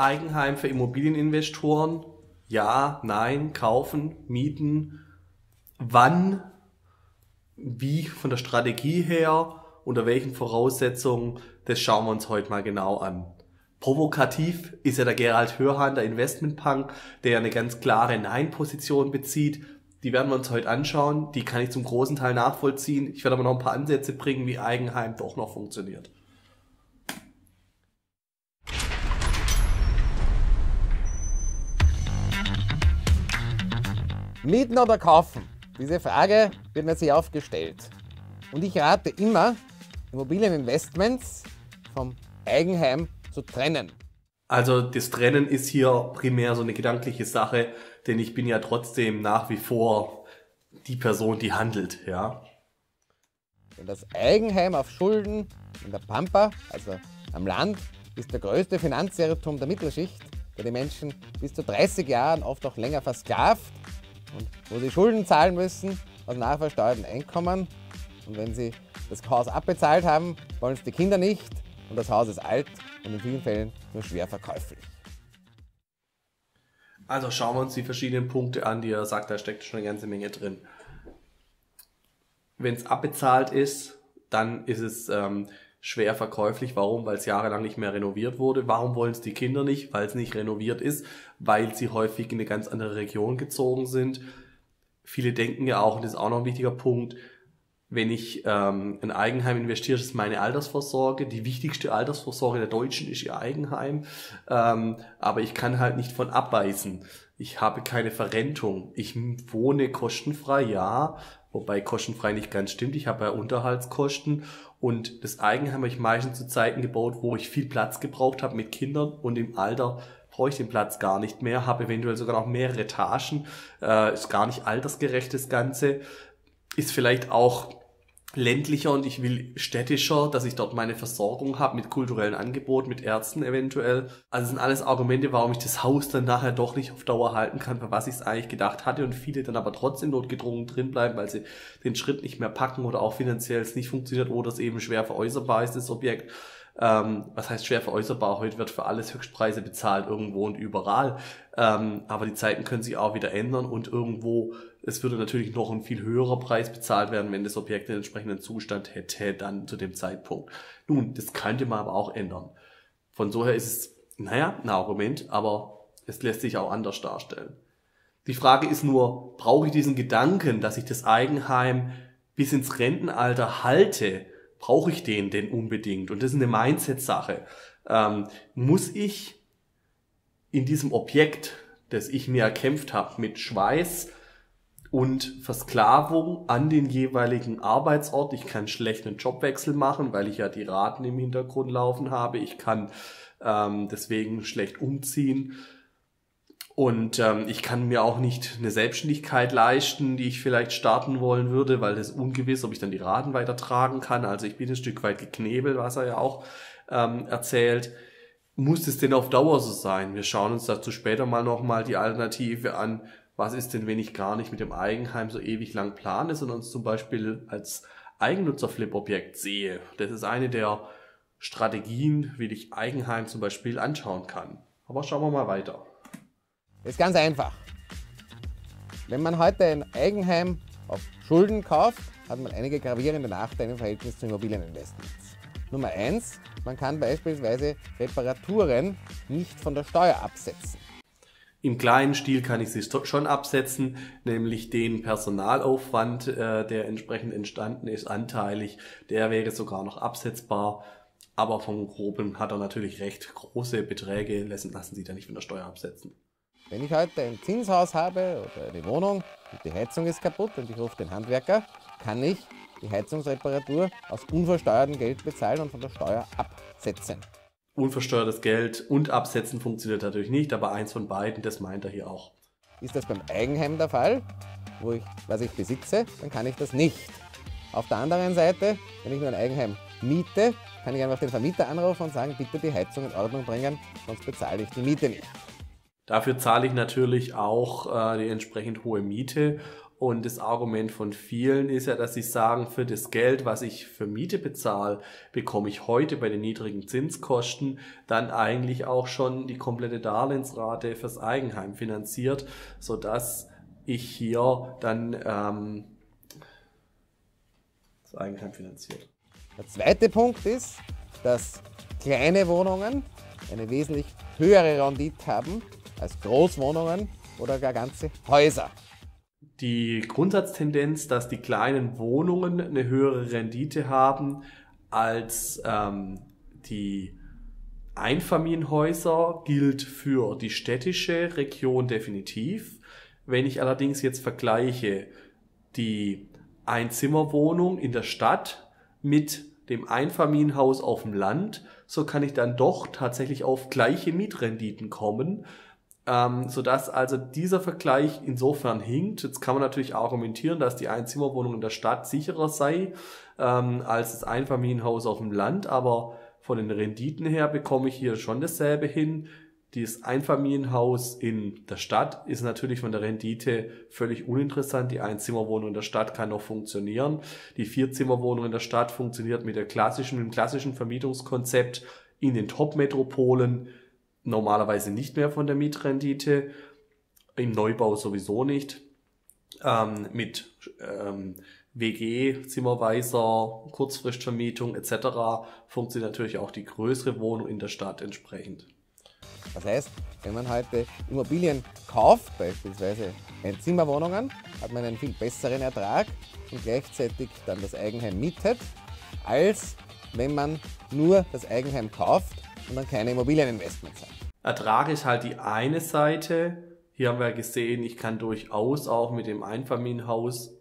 Eigenheim für Immobilieninvestoren? Ja, nein, kaufen, mieten. Wann? Wie von der Strategie her? Unter welchen Voraussetzungen? Das schauen wir uns heute mal genau an. Provokativ ist ja der Gerald Hörhan, der Investmentpunk, der eine ganz klare Nein-Position bezieht. Die werden wir uns heute anschauen. Die kann ich zum großen Teil nachvollziehen. Ich werde aber noch ein paar Ansätze bringen, wie Eigenheim doch noch funktioniert. Mieten oder kaufen? Diese Frage wird mir sehr oft gestellt. Und ich rate immer, Immobilieninvestments vom Eigenheim zu trennen. Also das Trennen ist hier primär so eine gedankliche Sache, denn ich bin ja trotzdem nach wie vor die Person, die handelt, ja. Denn das Eigenheim auf Schulden in der Pampa, also am Land, ist der größte Finanzirrtum der Mittelschicht, der die Menschen bis zu 30 Jahren oft auch länger versklavt und wo sie Schulden zahlen müssen aus nachversteuerten Einkommen. Und wenn sie das Haus abbezahlt haben, wollen es die Kinder nicht und das Haus ist alt und in vielen Fällen nur schwer verkäuflich. Also schauen wir uns die verschiedenen Punkte an, die er sagt, da steckt schon eine ganze Menge drin. Wenn es abbezahlt ist, dann ist es ähm, schwer verkäuflich. Warum? Weil es jahrelang nicht mehr renoviert wurde. Warum wollen es die Kinder nicht? Weil es nicht renoviert ist, weil sie häufig in eine ganz andere Region gezogen sind. Viele denken ja auch, und das ist auch noch ein wichtiger Punkt, wenn ich ähm, in Eigenheim investiere, ist meine Altersvorsorge. Die wichtigste Altersvorsorge der Deutschen ist ihr Eigenheim. Ähm, aber ich kann halt nicht von abweisen. Ich habe keine Verrentung. Ich wohne kostenfrei, ja. Wobei kostenfrei nicht ganz stimmt. Ich habe ja Unterhaltskosten. Und das Eigenheim habe ich meistens zu Zeiten gebaut, wo ich viel Platz gebraucht habe mit Kindern. Und im Alter brauche ich den Platz gar nicht mehr, habe eventuell sogar noch mehrere Etagen, äh, ist gar nicht altersgerecht das Ganze, ist vielleicht auch ländlicher und ich will städtischer, dass ich dort meine Versorgung habe mit kulturellen Angeboten, mit Ärzten eventuell. Also sind alles Argumente, warum ich das Haus dann nachher doch nicht auf Dauer halten kann, für was ich es eigentlich gedacht hatte und viele dann aber trotzdem notgedrungen drin bleiben, weil sie den Schritt nicht mehr packen oder auch finanziell es nicht funktioniert oder es eben schwer veräußerbar ist, das Objekt. Ähm, was heißt schwer veräußerbar? Heute wird für alles Höchstpreise bezahlt, irgendwo und überall. Ähm, aber die Zeiten können sich auch wieder ändern und irgendwo, es würde natürlich noch ein viel höherer Preis bezahlt werden, wenn das Objekt den entsprechenden Zustand hätte, dann zu dem Zeitpunkt. Nun, das könnte man aber auch ändern. Von so her ist es, naja, ein Argument, aber es lässt sich auch anders darstellen. Die Frage ist nur, brauche ich diesen Gedanken, dass ich das Eigenheim bis ins Rentenalter halte, brauche ich den denn unbedingt? Und das ist eine Mindset-Sache. Ähm, muss ich in diesem Objekt, das ich mir erkämpft habe, mit Schweiß und Versklavung an den jeweiligen Arbeitsort. Ich kann schlecht einen Jobwechsel machen, weil ich ja die Raten im Hintergrund laufen habe. Ich kann ähm, deswegen schlecht umziehen. Und ähm, ich kann mir auch nicht eine Selbstständigkeit leisten, die ich vielleicht starten wollen würde, weil ist ungewiss, ob ich dann die Raten weitertragen kann. Also ich bin ein Stück weit geknebelt, was er ja auch ähm, erzählt. Muss es denn auf Dauer so sein? Wir schauen uns dazu später mal nochmal die Alternative an. Was ist denn, wenn ich gar nicht mit dem Eigenheim so ewig lang plane, sondern uns zum Beispiel als Eigennutzer-Flip-Objekt sehe? Das ist eine der Strategien, wie ich Eigenheim zum Beispiel anschauen kann. Aber schauen wir mal weiter. Ist ganz einfach. Wenn man heute ein Eigenheim auf Schulden kauft, hat man einige gravierende Nachteile im Verhältnis zu Immobilieninvestments. Nummer eins: Man kann beispielsweise Reparaturen nicht von der Steuer absetzen. Im kleinen Stil kann ich sie schon absetzen, nämlich den Personalaufwand, äh, der entsprechend entstanden ist, anteilig, der wäre sogar noch absetzbar. Aber vom Groben hat er natürlich recht. Große Beträge lassen, lassen sich da nicht von der Steuer absetzen. Wenn ich heute ein Zinshaus habe oder eine Wohnung und die Heizung ist kaputt und ich rufe den Handwerker, kann ich die Heizungsreparatur aus unversteuertem Geld bezahlen und von der Steuer absetzen. Unversteuertes Geld und Absetzen funktioniert natürlich nicht, aber eins von beiden, das meint er hier auch. Ist das beim Eigenheim der Fall, wo ich, was ich besitze, dann kann ich das nicht. Auf der anderen Seite, wenn ich nur ein Eigenheim miete, kann ich einfach den Vermieter anrufen und sagen, bitte die Heizung in Ordnung bringen, sonst bezahle ich die Miete nicht. Dafür zahle ich natürlich auch äh, die entsprechend hohe Miete Und das Argument von vielen ist ja, dass sie sagen, für das Geld, was ich für Miete bezahle, bekomme ich heute bei den niedrigen Zinskosten dann eigentlich auch schon die komplette Darlehensrate fürs Eigenheim finanziert, sodass ich hier dann ähm, das Eigenheim finanziert. Der zweite Punkt ist, dass kleine Wohnungen eine wesentlich höhere Rendite haben als Großwohnungen oder gar ganze Häuser. Die Grundsatztendenz, dass die kleinen Wohnungen eine höhere Rendite haben als ähm, die Einfamilienhäuser, gilt für die städtische Region definitiv. Wenn ich allerdings jetzt vergleiche die Einzimmerwohnung in der Stadt mit dem Einfamilienhaus auf dem Land, so kann ich dann doch tatsächlich auf gleiche Mietrenditen kommen, ähm, sodass also dieser Vergleich insofern hinkt. Jetzt kann man natürlich argumentieren, dass die Einzimmerwohnung in der Stadt sicherer sei ähm, als das Einfamilienhaus auf dem Land, aber von den Renditen her bekomme ich hier schon dasselbe hin. Dieses Einfamilienhaus in der Stadt ist natürlich von der Rendite völlig uninteressant. Die Einzimmerwohnung in der Stadt kann noch funktionieren. Die Vierzimmerwohnung in der Stadt funktioniert mit der klassischen, mit dem klassischen Vermietungskonzept in den Top-Metropolen normalerweise nicht mehr von der Mietrendite. Im Neubau sowieso nicht. Ähm, mit ähm, WG, Zimmerweiser, Kurzfristvermietung etc. funktioniert natürlich auch die größere Wohnung in der Stadt entsprechend. Das heißt, wenn man heute Immobilien kauft, beispielsweise Einzimmerwohnungen, hat man einen viel besseren Ertrag und gleichzeitig dann das Eigenheim mietet, als wenn man nur das Eigenheim kauft und dann keine Immobilieninvestments hat. Ertrag ist halt die eine Seite. Hier haben wir gesehen, ich kann durchaus auch mit dem Einfamilienhaus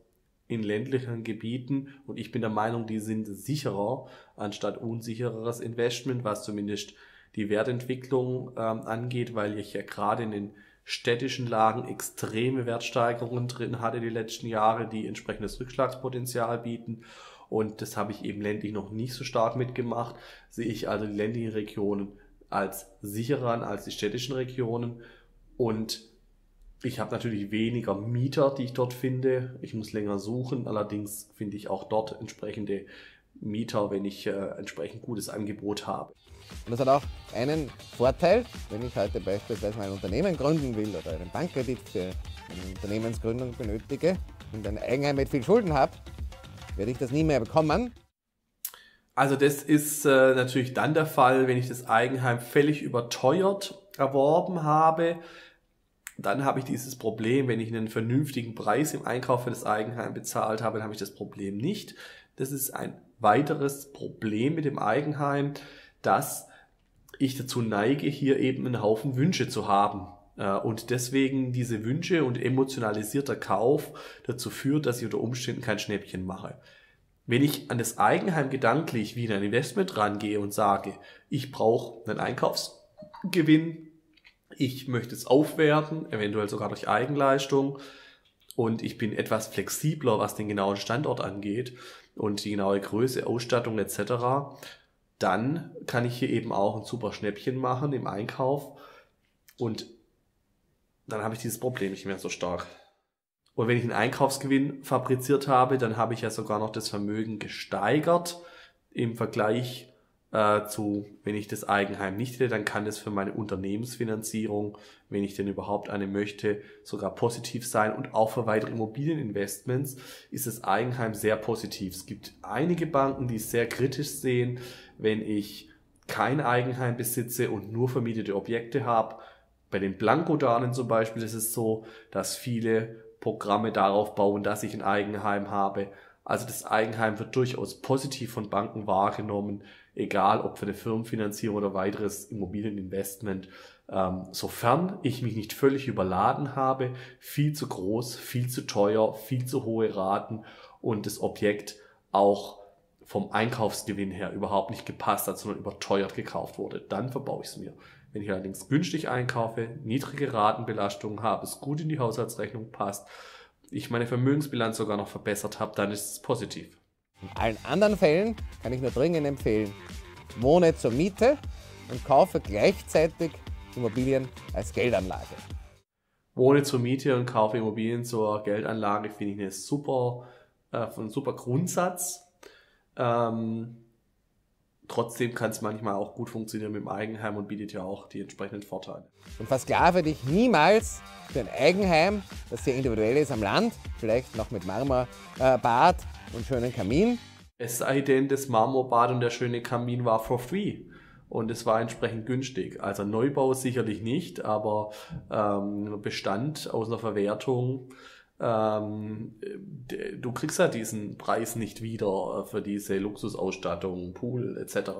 in ländlichen Gebieten und ich bin der Meinung, die sind sicherer anstatt unsichereres Investment, was zumindest die Wertentwicklung ähm, angeht, weil ich ja gerade in den städtischen Lagen extreme Wertsteigerungen drin hatte die letzten Jahre, die entsprechendes Rückschlagspotenzial bieten. Und das habe ich eben ländlich noch nicht so stark mitgemacht. Sehe ich also die ländlichen Regionen als sicherer an als die städtischen Regionen. Und ich habe natürlich weniger Mieter, die ich dort finde. Ich muss länger suchen. Allerdings finde ich auch dort entsprechende Mieter, wenn ich äh, entsprechend gutes Angebot habe. Und das hat auch einen Vorteil, wenn ich heute beispielsweise ein Unternehmen gründen will oder einen Bankkredit für eine Unternehmensgründung benötige und ein Eigenheim mit viel Schulden habe, werde ich das nie mehr bekommen. Also das ist äh, natürlich dann der Fall, wenn ich das Eigenheim völlig überteuert erworben habe. Dann habe ich dieses Problem, wenn ich einen vernünftigen Preis im Einkauf für das Eigenheim bezahlt habe, dann habe ich das Problem nicht. Das ist ein weiteres Problem mit dem Eigenheim dass ich dazu neige, hier eben einen Haufen Wünsche zu haben. Äh, und deswegen diese Wünsche und emotionalisierter Kauf dazu führt, dass ich unter Umständen kein Schnäppchen mache. Wenn ich an das Eigenheim gedanklich wie in ein Investment rangehe und sage, ich brauche einen Einkaufsgewinn, ich möchte es aufwerten, eventuell sogar durch Eigenleistung und ich bin etwas flexibler, was den genauen Standort angeht und die genaue Größe, Ausstattung etc., dann kann ich hier eben auch ein super Schnäppchen machen im Einkauf und dann habe ich dieses Problem nicht mehr so stark. Und wenn ich einen Einkaufsgewinn fabriziert habe, dann habe ich ja sogar noch das Vermögen gesteigert im Vergleich äh, zu, wenn ich das Eigenheim nicht hätte, dann kann das für meine Unternehmensfinanzierung, wenn ich denn überhaupt eine möchte, sogar positiv sein. Und auch für weitere Immobilieninvestments ist das Eigenheim sehr positiv. Es gibt einige Banken, die es sehr kritisch sehen, wenn ich kein Eigenheim besitze und nur vermietete Objekte habe. Bei den Blankodanen zum Beispiel ist es so, dass viele Programme darauf bauen, dass ich ein Eigenheim habe. Also das Eigenheim wird durchaus positiv von Banken wahrgenommen egal ob für eine Firmenfinanzierung oder weiteres Immobilieninvestment, ähm, sofern ich mich nicht völlig überladen habe, viel zu groß, viel zu teuer, viel zu hohe Raten und das Objekt auch vom Einkaufsgewinn her überhaupt nicht gepasst hat, sondern überteuert gekauft wurde, dann verbaue ich es mir. Wenn ich allerdings günstig einkaufe, niedrige Ratenbelastung habe, es gut in die Haushaltsrechnung passt, ich meine Vermögensbilanz sogar noch verbessert habe, dann ist es positiv. In allen anderen Fällen kann ich nur dringend empfehlen, wohne zur Miete und kaufe gleichzeitig Immobilien als Geldanlage. wohne zur Miete und kaufe Immobilien zur Geldanlage, finde ich eine super, äh, ein super Grundsatz. Ähm, trotzdem kann es manchmal auch gut funktionieren mit dem Eigenheim und bietet ja auch die entsprechenden Vorteile. Und versklave dich niemals für ein Eigenheim, das sehr individuell ist am Land, vielleicht noch mit Marmorbad und schönen Kamin. Es sei denn, das Marmorbad und der schöne Kamin war for free und es war entsprechend günstig. Also Neubau sicherlich nicht, aber ähm, Bestand aus einer Verwertung, ähm, du kriegst ja diesen Preis nicht wieder für diese Luxusausstattung, Pool etc.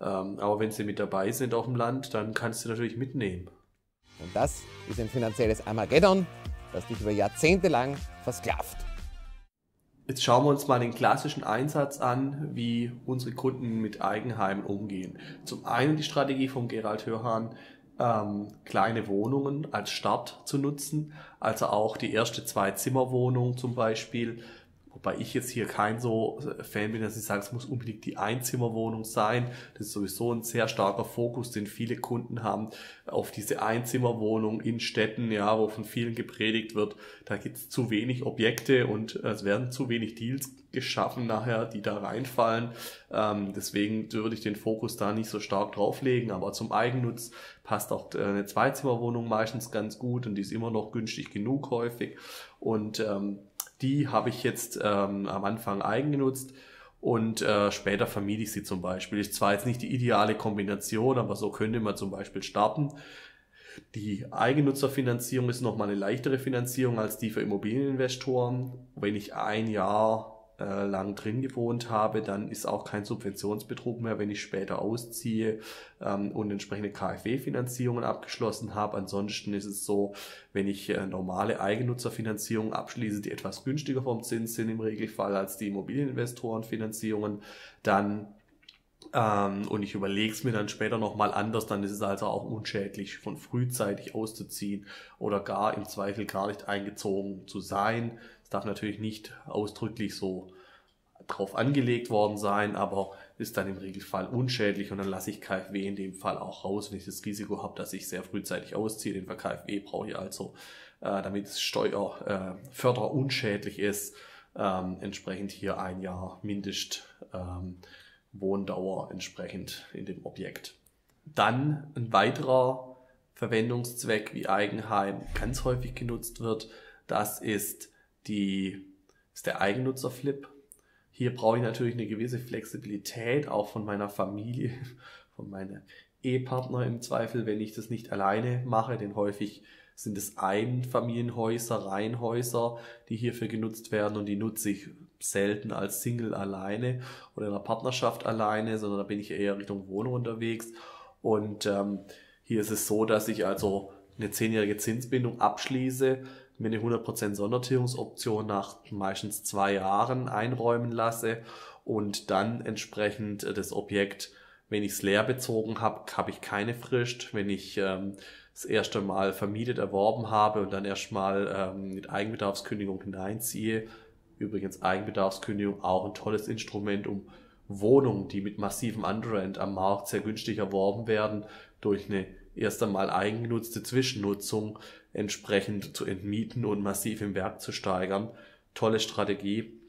Ähm, aber wenn sie mit dabei sind auf dem Land, dann kannst du natürlich mitnehmen. Und das ist ein finanzielles Armageddon, das dich über Jahrzehnte lang versklavt. Jetzt schauen wir uns mal den klassischen Einsatz an, wie unsere Kunden mit Eigenheimen umgehen. Zum einen die Strategie von Gerald Hörhan, ähm, kleine Wohnungen als Start zu nutzen, also auch die erste Zwei-Zimmer-Wohnung zum Beispiel Wobei ich jetzt hier kein so äh, Fan bin, dass ich sage, es muss unbedingt die Einzimmerwohnung sein. Das ist sowieso ein sehr starker Fokus, den viele Kunden haben auf diese Einzimmerwohnung in Städten, ja, wo von vielen gepredigt wird, da gibt es zu wenig Objekte und es werden zu wenig Deals geschaffen nachher, die da reinfallen. Ähm, deswegen würde ich den Fokus da nicht so stark drauflegen, aber zum Eigennutz passt auch äh, eine Zweizimmerwohnung meistens ganz gut und die ist immer noch günstig genug häufig. Und ähm, die habe ich jetzt ähm, am Anfang eigengenutzt und äh, später vermiete ich sie zum Beispiel. Ist zwar jetzt nicht die ideale Kombination, aber so könnte man zum Beispiel starten. Die Eigennutzerfinanzierung ist nochmal eine leichtere Finanzierung als die für Immobilieninvestoren. Wenn ich ein Jahr äh, lang drin gewohnt habe, dann ist auch kein Subventionsbetrug mehr, wenn ich später ausziehe ähm, und entsprechende KfW-Finanzierungen abgeschlossen habe. Ansonsten ist es so, wenn ich äh, normale Eigennutzerfinanzierungen abschließe, die etwas günstiger vom Zins sind im Regelfall als die Immobilieninvestorenfinanzierungen, dann ähm, und ich überlege es mir dann später nochmal anders, dann ist es also auch unschädlich, von frühzeitig auszuziehen oder gar im Zweifel gar nicht eingezogen zu sein darf natürlich nicht ausdrücklich so drauf angelegt worden sein, aber ist dann im Regelfall unschädlich und dann lasse ich KfW in dem Fall auch raus, wenn ich das Risiko habe, dass ich sehr frühzeitig ausziehe. Den KfW brauche ich also, äh, damit es Steuerförder äh, unschädlich ist, ähm, entsprechend hier ein Jahr Mindest ähm, Wohndauer entsprechend in dem Objekt. Dann ein weiterer Verwendungszweck wie Eigenheim ganz häufig genutzt wird, das ist die ist der Eigennutzerflip. Hier brauche ich natürlich eine gewisse Flexibilität, auch von meiner Familie, von meinem Ehepartner im Zweifel, wenn ich das nicht alleine mache, denn häufig sind es Einfamilienhäuser, Reihenhäuser, die hierfür genutzt werden und die nutze ich selten als Single alleine oder in einer Partnerschaft alleine, sondern da bin ich eher Richtung Wohnung unterwegs. Und ähm, hier ist es so, dass ich also eine zehnjährige Zinsbindung abschließe, mir eine 100% Sondertilgungsoption nach meistens zwei Jahren einräumen lasse und dann entsprechend äh, das Objekt, wenn ich es leer bezogen habe, habe ich keine Frist. Wenn ich ähm, das erste Mal vermietet erworben habe und dann erstmal ähm, mit Eigenbedarfskündigung hineinziehe, übrigens Eigenbedarfskündigung auch ein tolles Instrument, um Wohnungen, die mit massivem Underrent am Markt sehr günstig erworben werden, durch eine erst einmal eigengenutzte Zwischennutzung entsprechend zu entmieten und massiv im Werk zu steigern. Tolle Strategie.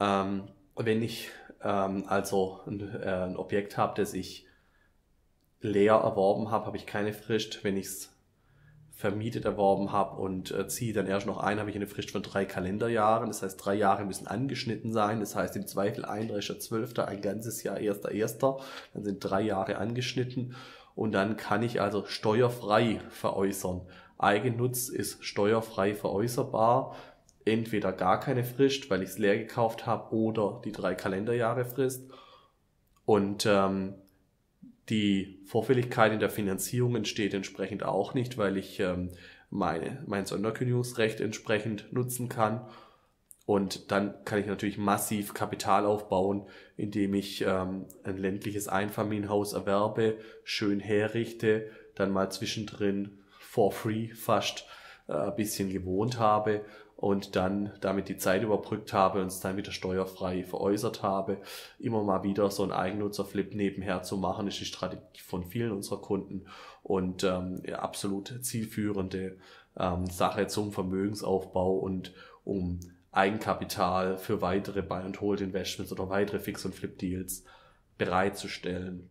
Ähm, wenn ich ähm, also ein, äh, ein Objekt habe, das ich leer erworben habe, habe ich keine Frist. Wenn ich es vermietet erworben habe und äh, ziehe dann erst noch ein, habe ich eine Frist von drei Kalenderjahren. Das heißt, drei Jahre müssen angeschnitten sein. Das heißt, im Zweifel 31.12. ein ganzes Jahr 1.1. Dann sind drei Jahre angeschnitten und dann kann ich also steuerfrei veräußern. Eigennutz ist steuerfrei veräußerbar. Entweder gar keine Frist, weil ich es leer gekauft habe, oder die drei Kalenderjahre Frist. Und ähm, die Vorfälligkeit in der Finanzierung entsteht entsprechend auch nicht, weil ich ähm, meine, mein Sonderkündigungsrecht entsprechend nutzen kann. Und dann kann ich natürlich massiv Kapital aufbauen, indem ich ähm, ein ländliches Einfamilienhaus erwerbe, schön herrichte, dann mal zwischendrin for free fast äh, ein bisschen gewohnt habe und dann damit die Zeit überbrückt habe und es dann wieder steuerfrei veräußert habe. Immer mal wieder so ein Eigennutzerflip nebenher zu machen, ist die Strategie von vielen unserer Kunden und ähm, absolut zielführende ähm, Sache zum Vermögensaufbau und um Eigenkapital für weitere Buy-and-Hold-Investments oder weitere Fix- und Flip-Deals bereitzustellen.